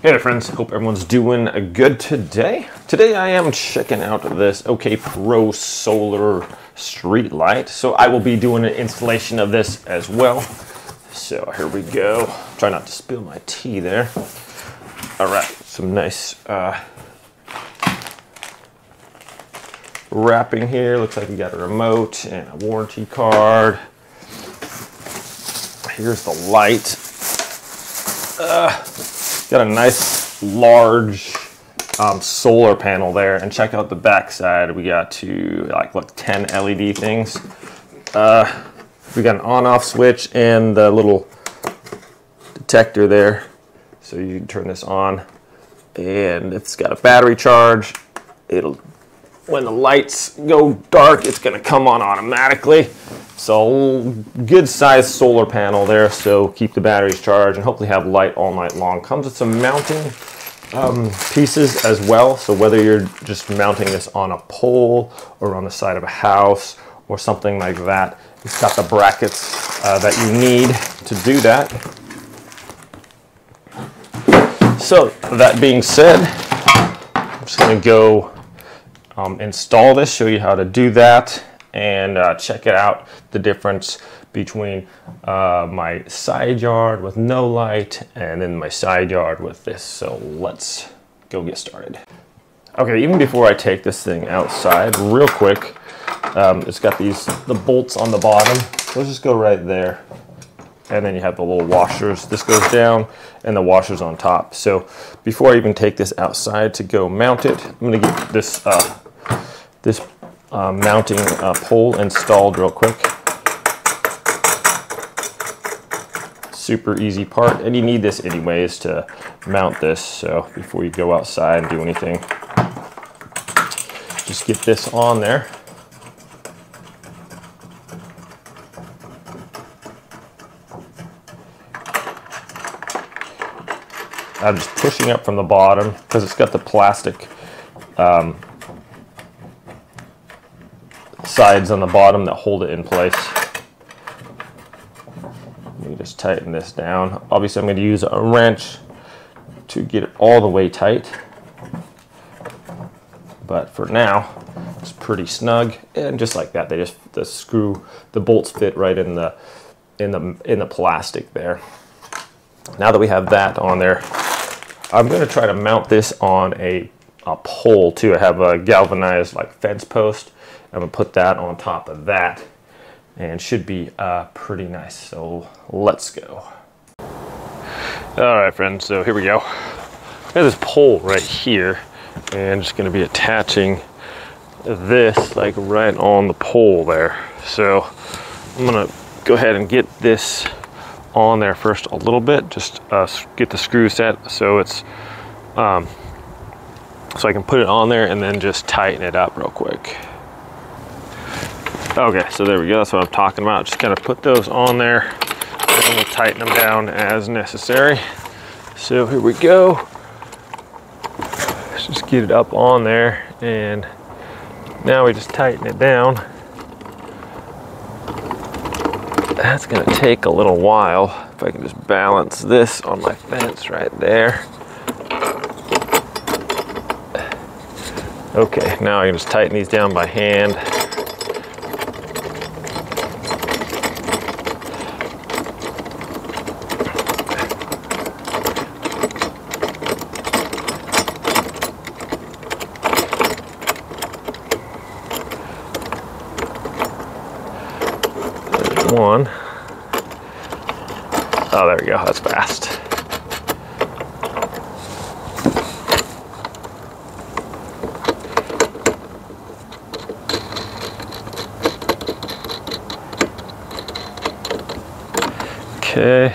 Hey there friends, hope everyone's doing good today. Today I am checking out this OKPRO Solar street light. So I will be doing an installation of this as well. So here we go. Try not to spill my tea there. All right, some nice uh, wrapping here. Looks like we got a remote and a warranty card. Here's the light. Uh, got a nice large um, solar panel there. And check out the back side we got two like look 10 led things. Uh, we got an on off switch and the little detector there. So you turn this on. And it's got a battery charge. It'll when the lights go dark it's going to come on automatically so good sized solar panel there so keep the batteries charged and hopefully have light all night long comes with some mounting um, pieces as well. So whether you're just mounting this on a pole or on the side of a house or something like that, it's got the brackets uh, that you need to do that. So that being said, I'm just gonna go um, install this, show you how to do that and uh, check it out, the difference between uh, my side yard with no light and then my side yard with this. So let's go get started. Okay, even before I take this thing outside, real quick, um, it's got these, the bolts on the bottom. Let's just go right there. And then you have the little washers. This goes down and the washers on top. So before I even take this outside to go mount it, I'm gonna get this, uh, this uh, mounting uh, pole installed real quick. super easy part and you need this anyways to mount this so before you go outside and do anything just get this on there I'm just pushing up from the bottom because it's got the plastic um, sides on the bottom that hold it in place Let me just tighten this down. Obviously I'm going to use a wrench to get it all the way tight. But for now, it's pretty snug. And just like that, they just, the screw, the bolts fit right in the, in the, in the plastic there. Now that we have that on there, I'm going to try to mount this on a, a pole too. I have a galvanized like fence post. I'm to put that on top of that and should be uh, pretty nice. So let's go. All right, friends, so here we go. I got this pole right here and just gonna be attaching this like right on the pole there. So I'm gonna go ahead and get this on there first a little bit, just uh, get the screw set so it's, um, so I can put it on there and then just tighten it up real quick. Okay, so there we go. That's what I'm talking about. Just kind of put those on there and we'll tighten them down as necessary. So here we go. Let's just get it up on there and now we just tighten it down. That's gonna take a little while. If I can just balance this on my fence right there. Okay, now I can just tighten these down by hand. One. Oh, there we go, that's fast. Okay.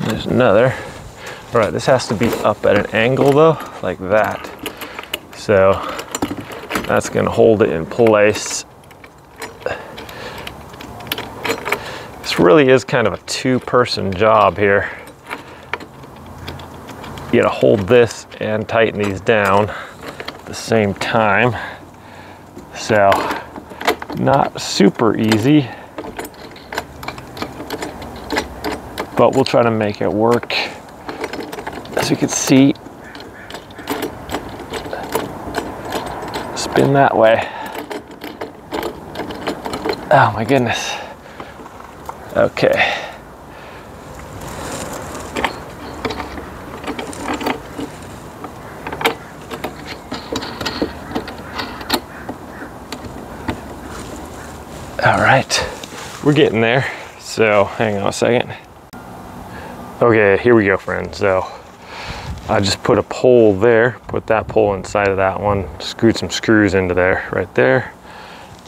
There's another. All right, this has to be up at an angle though, like that. So that's to hold it in place. This really is kind of a two-person job here. You got to hold this and tighten these down at the same time. So, not super easy. but we'll try to make it work. As you can see, spin that way. Oh my goodness. Okay. All right, we're getting there. So hang on a second. Okay, here we go, friends. So I just put a pole there, put that pole inside of that one, screwed some screws into there, right there.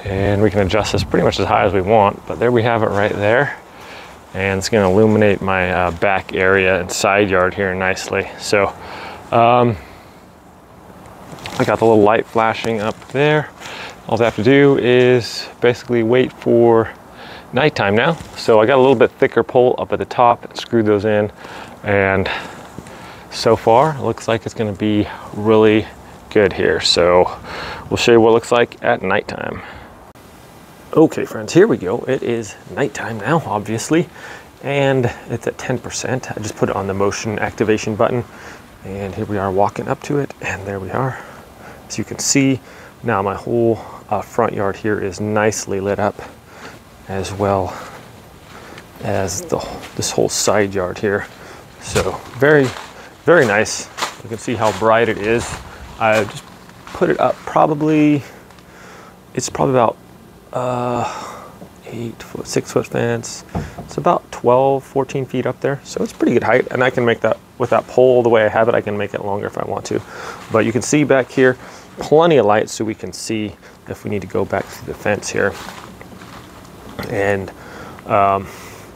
And we can adjust this pretty much as high as we want, but there we have it right there. And it's gonna illuminate my uh, back area and side yard here nicely. So um, I got the little light flashing up there. All I have to do is basically wait for nighttime now. So I got a little bit thicker pole up at the top, screwed those in, and so far looks like it's gonna be really good here. So we'll show you what it looks like at nighttime. Okay friends, here we go. It is nighttime now, obviously, and it's at 10%. I just put it on the motion activation button, and here we are walking up to it, and there we are. As you can see, now my whole uh, front yard here is nicely lit up as well as the, this whole side yard here. So very, very nice. You can see how bright it is. I just put it up probably, it's probably about uh, eight foot, six foot fence. It's about 12, 14 feet up there. So it's pretty good height. And I can make that with that pole the way I have it, I can make it longer if I want to. But you can see back here, plenty of light so we can see if we need to go back through the fence here. And um,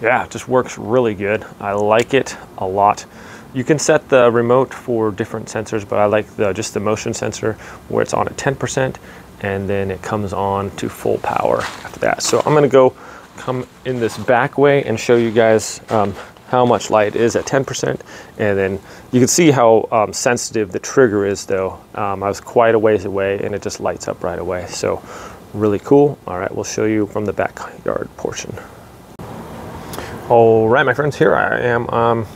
yeah, it just works really good. I like it a lot. You can set the remote for different sensors, but I like the, just the motion sensor where it's on at 10% and then it comes on to full power after that. So I'm gonna go come in this back way and show you guys um, how much light is at 10%. And then you can see how um, sensitive the trigger is though. Um, I was quite a ways away and it just lights up right away. So really cool. All right, we'll show you from the backyard portion. All right, my friends, here I am um,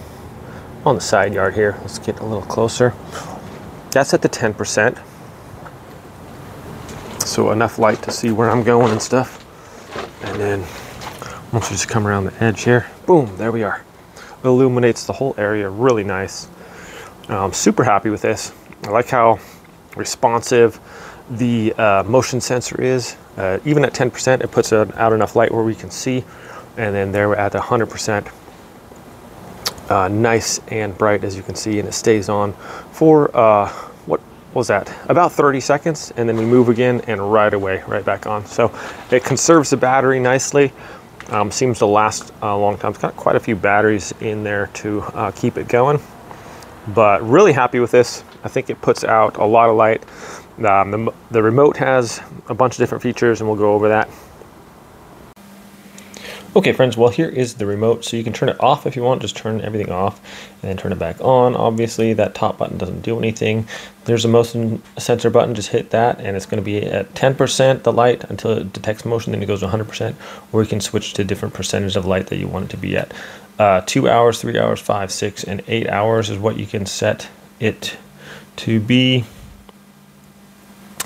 on the side yard here. Let's get a little closer. That's at the 10%. So enough light to see where I'm going and stuff. And then once we just come around the edge here, boom, there we are illuminates the whole area really nice. I'm super happy with this. I like how responsive the uh, motion sensor is. Uh, even at 10%, it puts out enough light where we can see. And then there at 100%. Uh, nice and bright as you can see and it stays on for uh, what was that about 30 seconds and then we move again and right away right back on so it conserves the battery nicely um, seems to last a long time. It's got quite a few batteries in there to uh, keep it going, but really happy with this. I think it puts out a lot of light. Um, the, the remote has a bunch of different features and we'll go over that Okay friends, well here is the remote. So you can turn it off if you want, just turn everything off and then turn it back on. Obviously that top button doesn't do anything. There's a motion sensor button, just hit that and it's gonna be at 10% the light until it detects motion, then it goes to 100%, or you can switch to different percentage of light that you want it to be at. Uh, two hours, three hours, five, six, and eight hours is what you can set it to be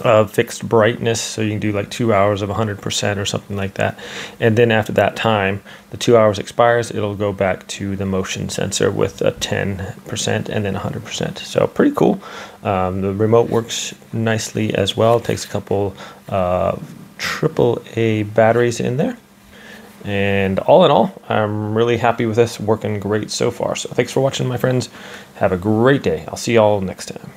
uh, fixed brightness, so you can do like two hours of 100% or something like that. And then after that time, the two hours expires, it'll go back to the motion sensor with a 10% and then 100%. So pretty cool. Um, the remote works nicely as well. It takes a couple uh, A batteries in there. And all in all, I'm really happy with this, working great so far. So thanks for watching, my friends. Have a great day. I'll see y'all next time.